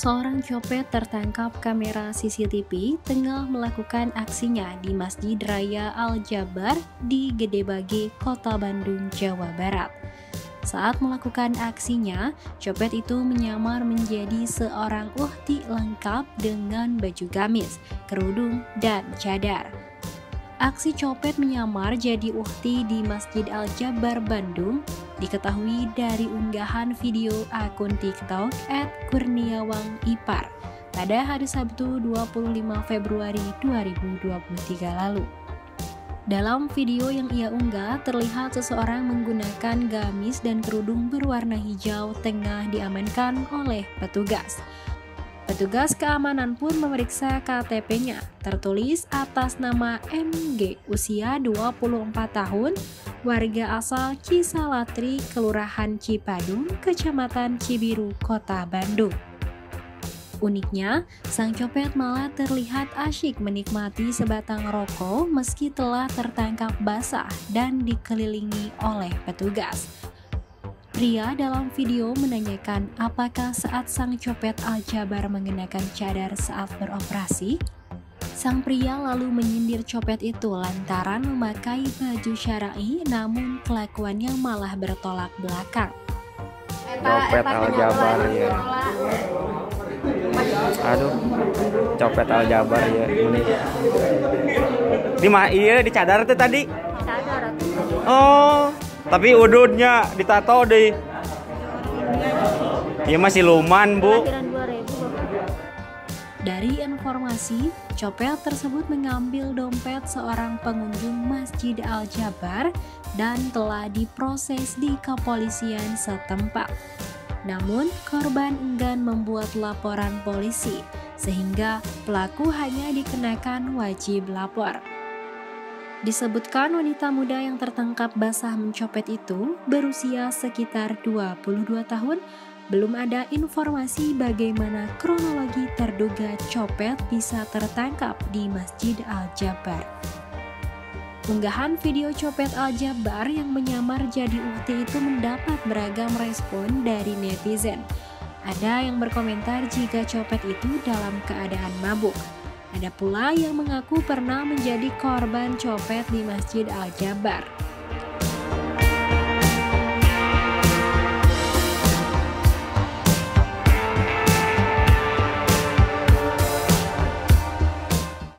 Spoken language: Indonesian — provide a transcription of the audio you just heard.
seorang copet tertangkap kamera CCTV tengah melakukan aksinya di Masjid Raya Al-Jabar di Gedebage, Kota Bandung, Jawa Barat. Saat melakukan aksinya, copet itu menyamar menjadi seorang uhti lengkap dengan baju gamis, kerudung, dan cadar. Aksi copet menyamar jadi uhti di Masjid Al-Jabar Bandung diketahui dari unggahan video akun TikTok at Kurniawang Ipar pada hari Sabtu 25 Februari 2023 lalu. Dalam video yang ia unggah, terlihat seseorang menggunakan gamis dan kerudung berwarna hijau tengah diamankan oleh petugas. Petugas keamanan pun memeriksa KTP-nya. Tertulis atas nama MG, usia 24 tahun, warga asal Cisalatri, Kelurahan Cipadung, Kecamatan Cibiru, Kota Bandung. Uniknya, sang copet malah terlihat asyik menikmati sebatang rokok meski telah tertangkap basah dan dikelilingi oleh petugas. Pria dalam video menanyakan apakah saat sang copet Al-Jabar mengenakan cadar saat beroperasi. Sang pria lalu menyindir copet itu lantaran memakai baju syar'i namun kelakuannya malah bertolak belakang. Copet Al-Jabar ya. Aduh, copet Al-Jabar ya ini. Di mah iya di cadar tuh tadi. Oh, tapi udutnya ditato deh. Iya masih luman, Bu. Dari informasi, copet tersebut mengambil dompet seorang pengunjung Masjid Al-Jabar dan telah diproses di kepolisian setempat. Namun, korban enggan membuat laporan polisi, sehingga pelaku hanya dikenakan wajib lapor. Disebutkan wanita muda yang tertangkap basah mencopet itu berusia sekitar 22 tahun. Belum ada informasi bagaimana kronologi terduga copet bisa tertangkap di Masjid Al-Jabar. Unggahan video copet Al-Jabar yang menyamar jadi ukti itu mendapat beragam respon dari netizen. Ada yang berkomentar jika copet itu dalam keadaan mabuk. Ada pula yang mengaku pernah menjadi korban copet di Masjid Al-Jabar.